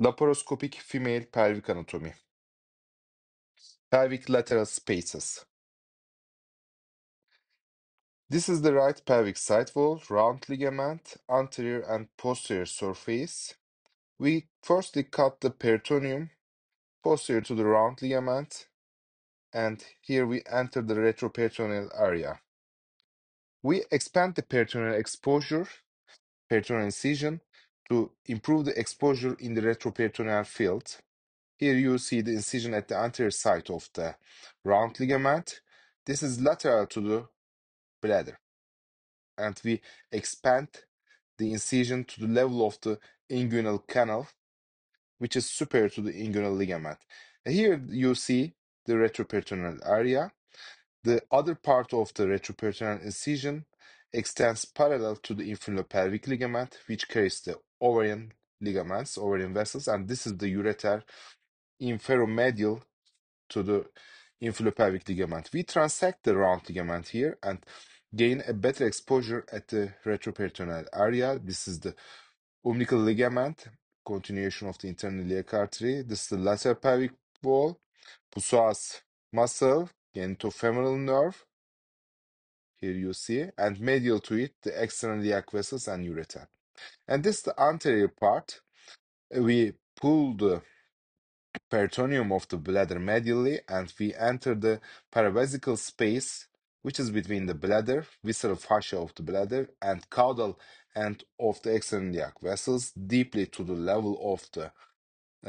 Laparoscopic female pelvic anatomy. Pelvic lateral spaces. This is the right pelvic side wall, round ligament, anterior and posterior surface. We firstly cut the peritoneum posterior to the round ligament, and here we enter the retroperitoneal area. We expand the peritoneal exposure, peritoneal incision, to improve the exposure in the retroperitoneal field. Here you see the incision at the anterior side of the round ligament. This is lateral to the bladder. And we expand the incision to the level of the inguinal canal, which is superior to the inguinal ligament. Here you see the retroperitoneal area. The other part of the retroperitoneal incision extends parallel to the infundibulopelvic ligament, which carries the ovarian ligaments, ovarian vessels, and this is the ureter inferomedial to the infundibulopelvic ligament. We transect the round ligament here and gain a better exposure at the retroperitoneal area. This is the umbilical ligament, continuation of the internal iliac artery. This is the lateral pelvic wall, psoas muscle, genitofemoral nerve. Here you see, and medial to it, the external iliac vessels and ureter. And this is the anterior part. We pull the peritoneum of the bladder medially, and we enter the paravesical space, which is between the bladder, visceral fascia of the bladder, and caudal end of the external iliac vessels, deeply to the level of the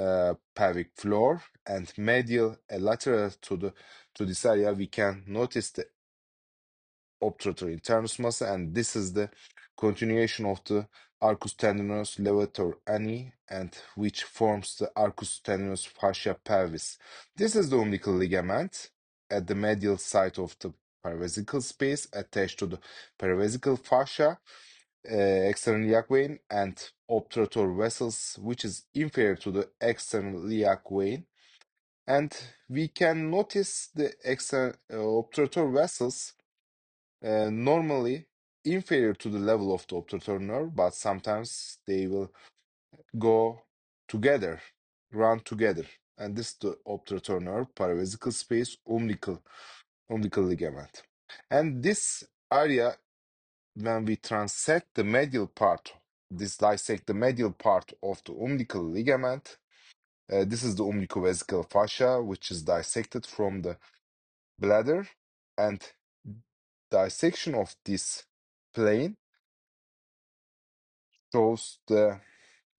uh, pelvic floor, and medial and lateral to the to this area, we can notice the obturator internus muscle, and this is the continuation of the arcus tendineus levator ani, and which forms the arcus tendineus fascia pelvis. This is the umbilical ligament at the medial side of the paravesical space attached to the paravesical fascia, uh, external iliac vein, and obturator vessels, which is inferior to the external iliac vein. And we can notice the external uh, obturator vessels uh, normally inferior to the level of the nerve, but sometimes they will go together, run together. And this is the obturator paravesical space, umbilical, umbilical ligament. And this area, when we transect the medial part, this dissect the medial part of the umbilical ligament, uh, this is the umbilicovesical fascia, which is dissected from the bladder, and dissection of this plane shows the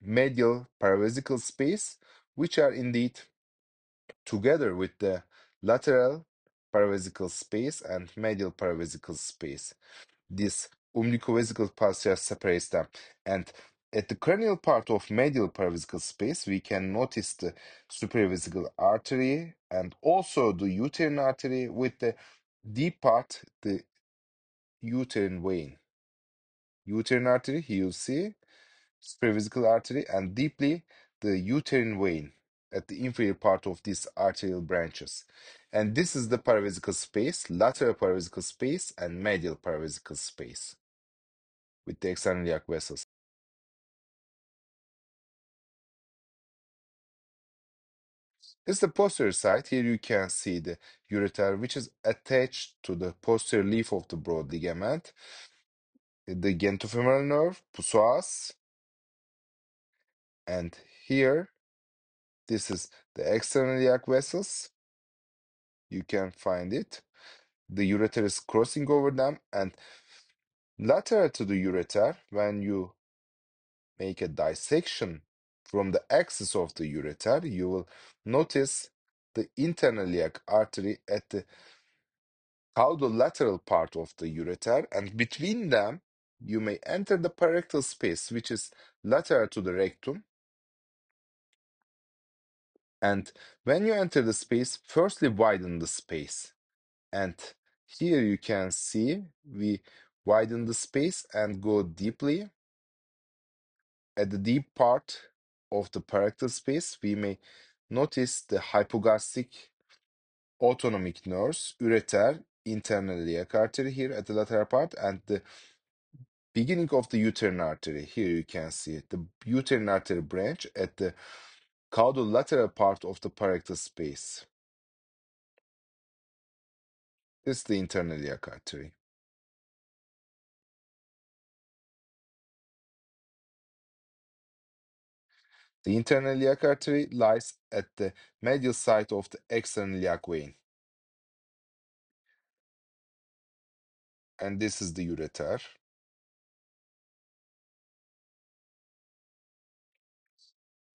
medial paravesical space, which are indeed together with the lateral paravesical space and medial paravesical space. This umbilicovesical fascia separates them. And at the cranial part of medial paravesical space, we can notice the supravesical artery and also the uterine artery with the deep part, the uterine vein. Uterine artery, you see, supravesical artery, and deeply the uterine vein at the inferior part of these arterial branches. And this is the paravesical space, lateral paravesical space, and medial paravesical space with the external iliac vessels. Is the posterior side. Here you can see the ureter, which is attached to the posterior leaf of the broad ligament, the genitofemoral nerve, psoas, and here, this is the external iliac vessels. You can find it. The ureter is crossing over them, and lateral to the ureter, when you make a dissection from the axis of the ureter, you will notice the internal iliac artery at the caudolateral part of the ureter, and between them, you may enter the pararectal space, which is lateral to the rectum. And when you enter the space, firstly widen the space. And here you can see we widen the space and go deeply. At the deep part of the pararectal space, we may notice the hypogastric autonomic nerves, ureter, internal iliac artery here at the lateral part, and the beginning of the uterine artery. Here you can see it, the uterine artery branch at the caudal lateral part of the pararectal space. This is the internal iliac artery. The internal iliac artery lies at the medial side of the external iliac vein. And this is the ureter.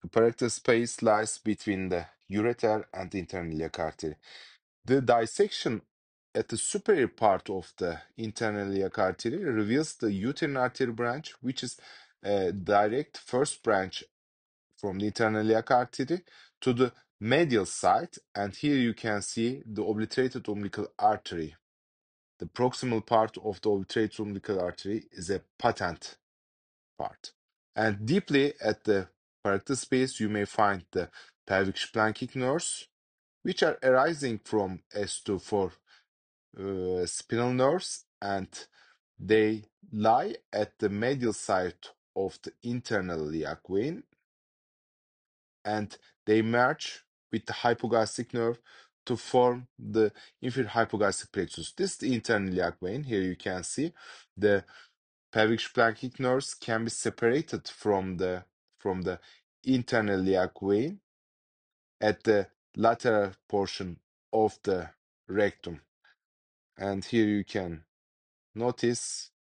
The pararectal space lies between the ureter and the internal iliac artery. The dissection at the superior part of the internal iliac artery reveals the uterine artery branch, which is a direct first branch from the internal iliac artery to the medial side. And here you can see the obliterated umbilical artery. The proximal part of the obliterated umbilical artery is a patent part. And deeply at the pararectal space, you may find the pelvic splanchnic nerves, which are arising from S2 for uh, spinal nerves, and they lie at the medial side of the internal iliac vein, and they merge with the hypogastric nerve to form the inferior hypogastric plexus. This is the internal iliac vein. Here you can see the pelvic splanchnic nerves can be separated from the from the internal iliac vein at the lateral portion of the rectum. And here you can notice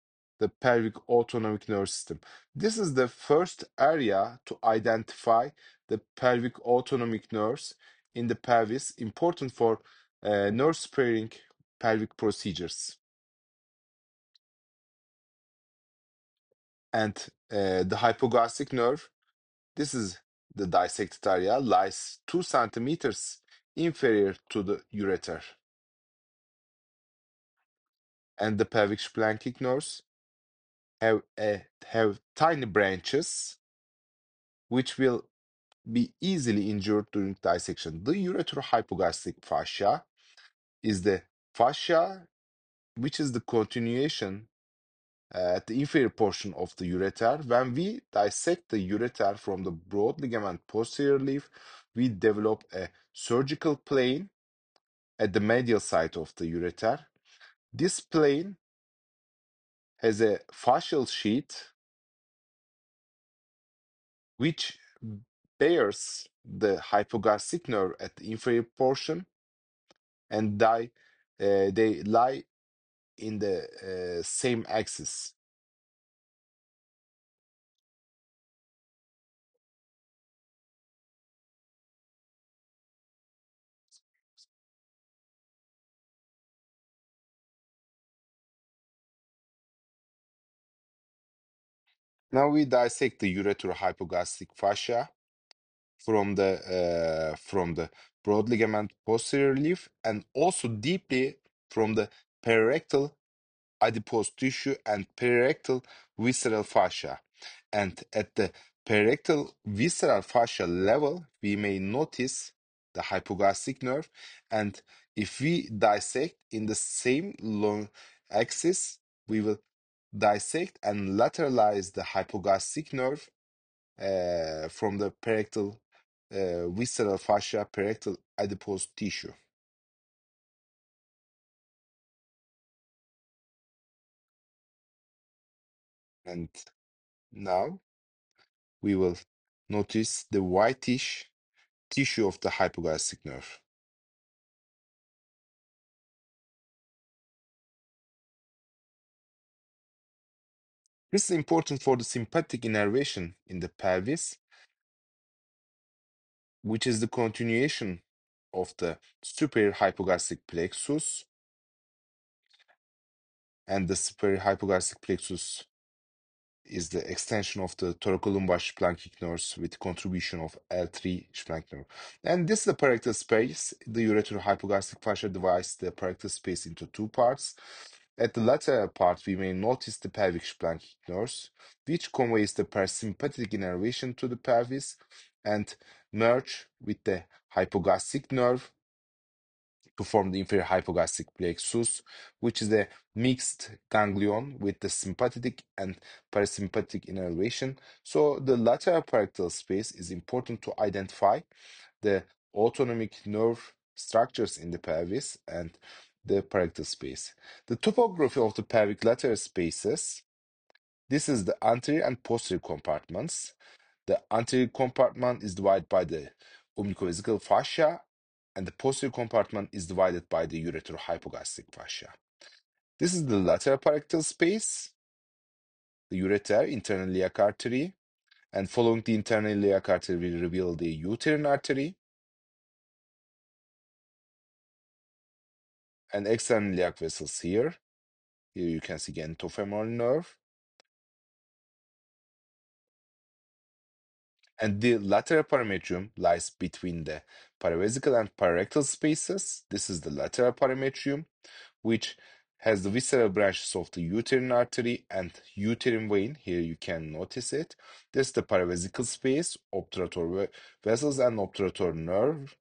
the pelvic autonomic nervous system. This is the first area to identify the pelvic autonomic nerves in the pelvis, important for uh, nerve sparing pelvic procedures. And uh, the hypogastric nerve, this is the dissected area, lies two centimeters inferior to the ureter. And the pelvic splanchnic nerves have, uh, have tiny branches which will be easily injured during dissection. The ureterohypogastric fascia is the fascia which is the continuation uh, at the inferior portion of the ureter. When we dissect the ureter from the broad ligament posterior leaf, we develop a surgical plane at the medial side of the ureter. This plane has a fascial sheet which bears the hypogastric nerve at the inferior portion and die, uh, they lie in the uh, same axis. Now we dissect the ureterohypogastric fascia from the uh, from the broad ligament posterior leaf and also deeply from the perirectal adipose tissue and perirectal visceral fascia. And at the perirectal visceral fascia level, we may notice the hypogastric nerve. And if we dissect in the same long axis, we will dissect and lateralize the hypogastric nerve uh, from the perirectal uh, visceral fascia, perirectal adipose tissue. And now we will notice the whitish tissue of the hypogastric nerve. This is important for the sympathetic innervation in the pelvis, which is the continuation of the superior hypogastric plexus. And the superior hypogastric plexus is the extension of the thoracolumbar splanchnic nerves with contribution of L3 splanchnic nerve. And this is the pararectal space. The ureterohypogastric fascia divides the pararectal space into two parts. At the lateral part, we may notice the pelvic splanchnic nerves, which conveys the parasympathetic innervation to the pelvis and merge with the hypogastric nerve to form the inferior hypogastric plexus, which is a mixed ganglion with the sympathetic and parasympathetic innervation. So the lateral pararectal space is important to identify the autonomic nerve structures in the pelvis and the pararectal space. The topography of the pelvic lateral spaces, this is the anterior and posterior compartments. The anterior compartment is divided by the umbilicovesical fascia and the posterior compartment is divided by the ureterohypogastric fascia. This is the lateral pararectal space, the ureter, internal iliac artery, and following the internal iliac artery, we reveal the uterine artery and external iliac vessels here. Here you can see genitofemoral nerve. And the lateral parametrium lies between the paravesical and pararectal spaces. This is the lateral parametrium, which has the visceral branches of the uterine artery and uterine vein. Here you can notice it. This is the paravesical space, obturator vessels and obturator nerve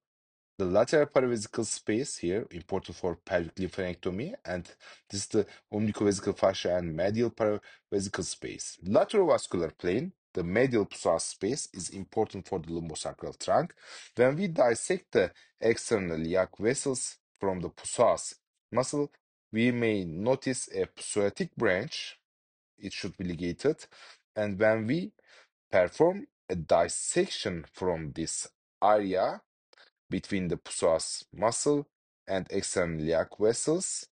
the lateral paravesical space here, important for pelvic lymphadenectomy, and this is the umbilicovesical fascia and medial paravesical space. Lateral vascular plane, the medial psoas space, is important for the lumbosacral trunk. When we dissect the external iliac vessels from the psoas muscle, we may notice a psoatic branch. It should be ligated. And when we perform a dissection from this area, between the psoas muscle and external iliac vessels.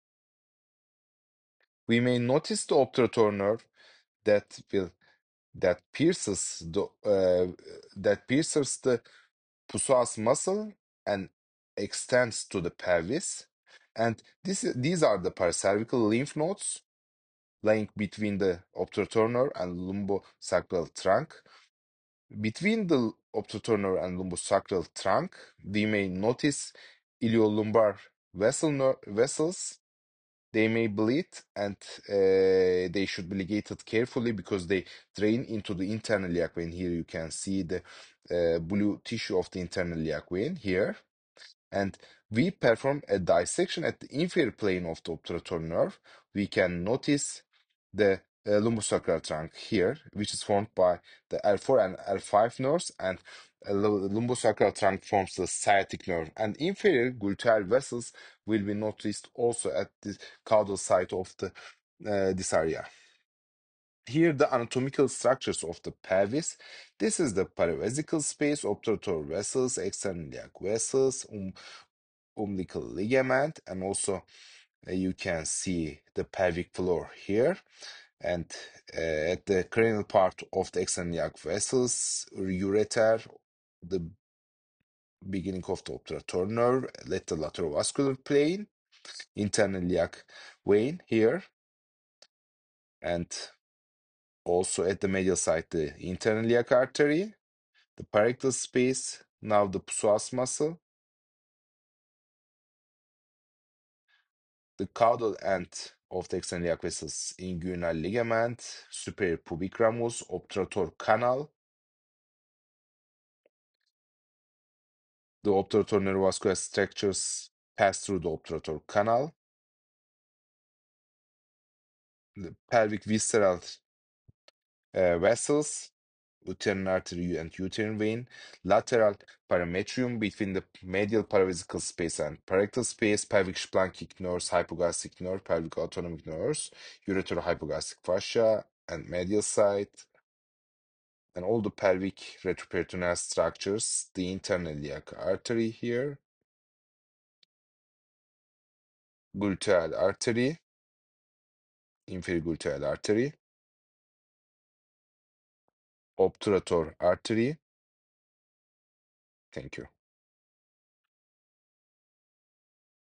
We may notice the obturator nerve that will that pierces the uh, that pierces the psoas muscle and extends to the pelvis. And this these are the paracervical lymph nodes lying between the obturator nerve and lumbosacral trunk. Between the obturator and lumbosacral trunk, we may notice iliolumbar vessel vessels. They may bleed and uh, they should be ligated carefully because they drain into the internal iliac vein. Here you can see the uh, blue tissue of the internal iliac vein here. And we perform a dissection at the inferior plane of the obturator nerve. We can notice the uh, lumbosacral trunk here, which is formed by the L4 and L5 nerves, and uh, lumbosacral trunk forms the sciatic nerve. And inferior gluteal vessels will be noticed also at the caudal side of the uh, this area. Here, the anatomical structures of the pelvis. This is the paravesical space, obturator vessels, external vessels, um, umbilical ligament, and also uh, you can see the pelvic floor here and uh, at the cranial part of the external vessels, ureter, the beginning of the obturator nerve, let the lateral vascular plane, internal iliac vein here, and also at the medial side, the internal iliac artery, the pararectal space, now the psoas muscle, the caudal end of the iliac vessels, inguinal ligament, superior pubic ramus, obturator canal, the obturator neurovascular structures pass through the obturator canal. The pelvic visceral uh, vessels, uterine artery and uterine vein, lateral parametrium between the medial paravesical space and pararectal space, pelvic splanchnic nerves, hypogastric nerve, pelvic autonomic nerves, ureterohypogastric fascia, and medial side, and all the pelvic retroperitoneal structures, the internal iliac artery here, gluteal artery, inferior gluteal artery, obturator artery. Thank you.